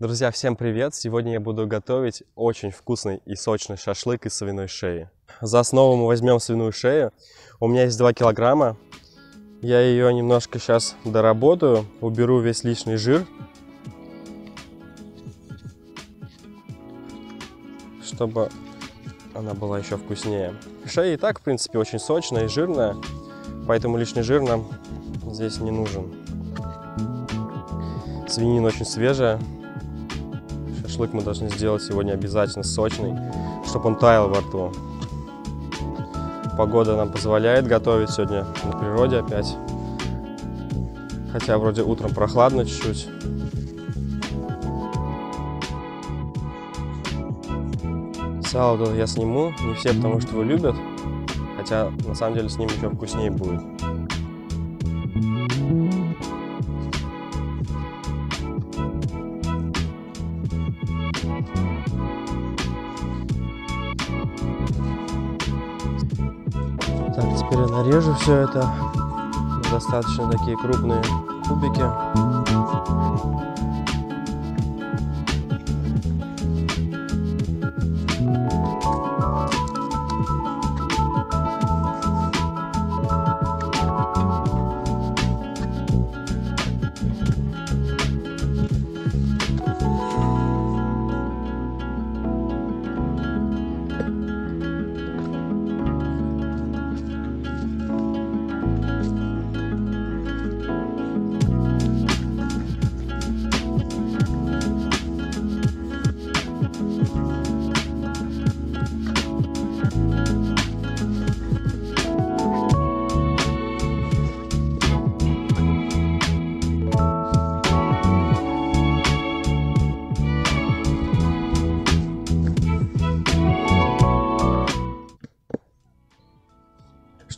Друзья, всем привет! Сегодня я буду готовить очень вкусный и сочный шашлык из свиной шеи. За основу мы возьмем свиную шею. У меня есть 2 килограмма. Я ее немножко сейчас доработаю, уберу весь лишний жир, чтобы она была еще вкуснее. Шея и так, в принципе, очень сочная и жирная, поэтому лишний жир нам здесь не нужен. Свинина очень свежая, шашлык мы должны сделать сегодня обязательно сочный, чтобы он таял во рту. Погода нам позволяет готовить сегодня на природе опять. Хотя вроде утром прохладно чуть-чуть. Сало я сниму, не все, потому что его любят. Хотя на самом деле с ним еще вкуснее будет. Так, теперь я нарежу все это. Достаточно такие крупные кубики.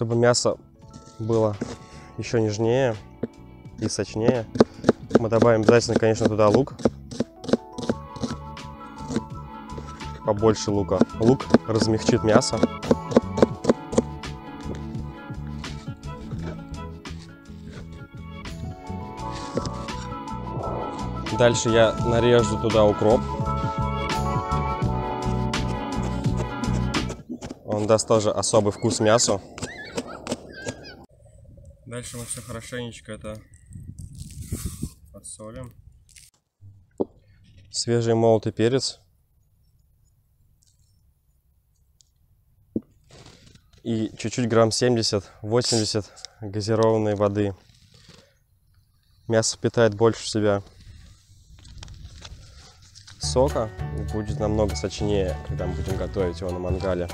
Чтобы мясо было еще нежнее и сочнее, мы добавим обязательно, конечно, туда лук. Побольше лука. Лук размягчит мясо. Дальше я нарежу туда укроп. Он даст тоже особый вкус мясу. Дальше мы все хорошенечко это подсолим. Свежий молотый перец. И чуть-чуть грамм 70-80 газированной воды. Мясо впитает больше в себя сока и будет намного сочнее, когда мы будем готовить его на мангале.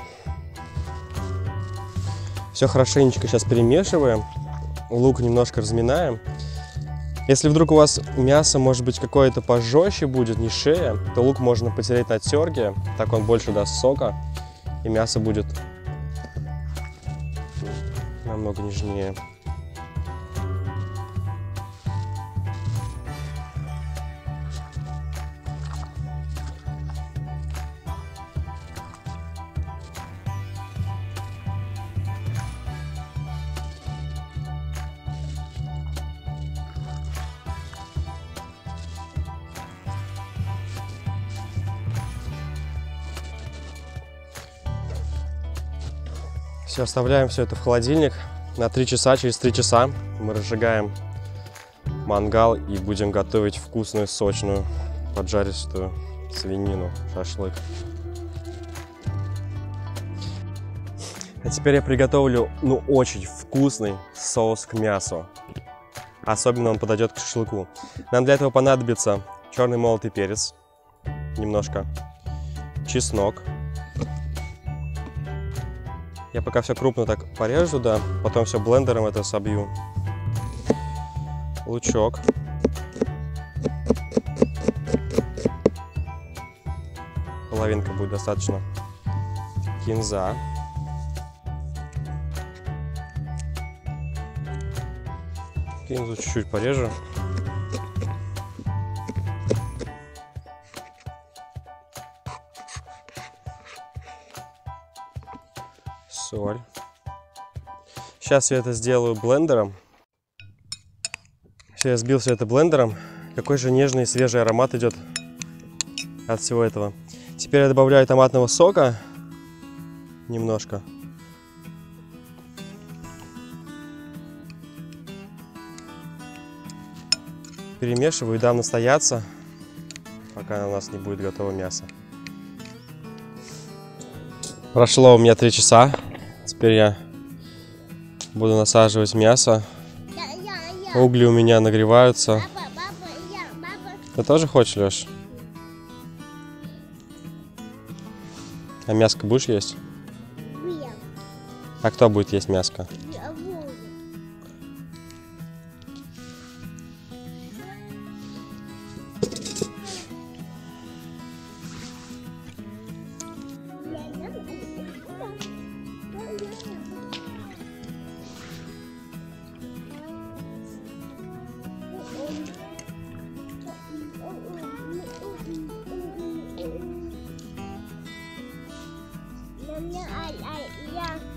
Все хорошенечко сейчас перемешиваем. Лук немножко разминаем. Если вдруг у вас мясо, может быть, какое-то пожестче будет, не шея, то лук можно потереть на терке, так он больше даст сока, и мясо будет намного нежнее. Все, оставляем все это в холодильник на 3 часа. Через 3 часа мы разжигаем мангал и будем готовить вкусную, сочную, поджаристую свинину, шашлык. А теперь я приготовлю, ну, очень вкусный соус к мясу. Особенно он подойдет к шашлыку. Нам для этого понадобится черный молотый перец, немножко, чеснок, я пока все крупно так порежу, да, потом все блендером это собью. Лучок. Половинка будет достаточно. Кинза. Кинзу чуть-чуть порежу. Соль. Сейчас я это сделаю блендером. Все, я сбил все это блендером. Какой же нежный свежий аромат идет от всего этого. Теперь я добавляю томатного сока немножко. Перемешиваю и дам настояться, пока у нас не будет готово мясо. Прошло у меня три часа. Теперь я буду насаживать мясо. Угли у меня нагреваются. Ты тоже хочешь, Леш? А мяско будешь есть? А кто будет есть мяско? 跟阿姨阿一样。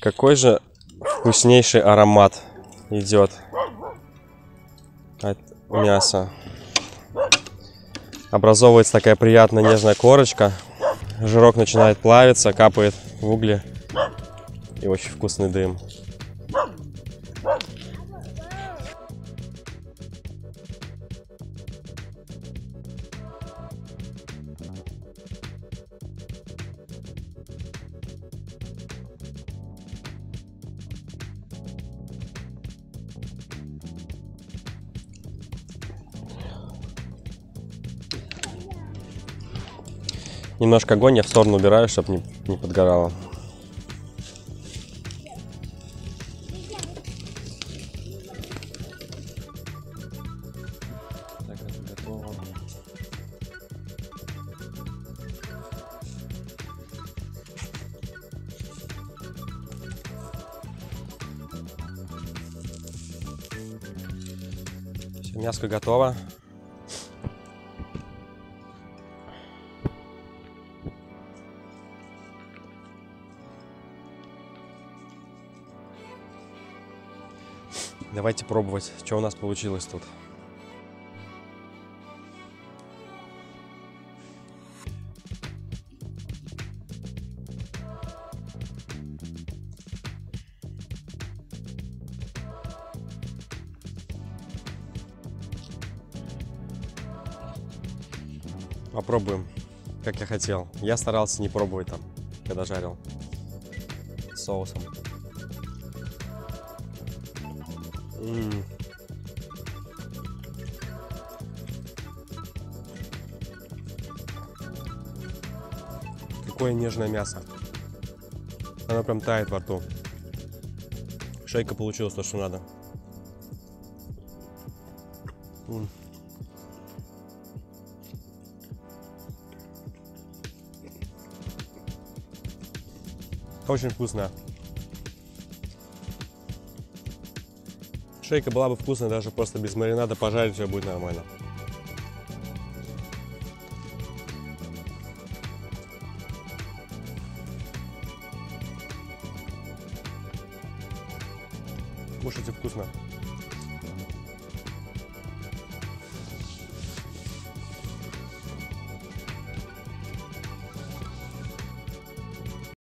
Какой же вкуснейший аромат идет от мяса. Образовывается такая приятная нежная корочка. Жирок начинает плавиться, капает в угли. И очень вкусный дым. Немножко огонь я в сторону убираю, чтобы не, не подгорало. Все, мяско готово. Давайте пробовать, что у нас получилось тут. Попробуем, как я хотел. Я старался не пробовать там, когда жарил соусом. Какое нежное мясо. Оно прям тает во рту. Шейка получилась то, что надо. Очень вкусно. Шейка была бы вкусная даже просто без маринада пожарить все будет нормально. Кушайте вкусно.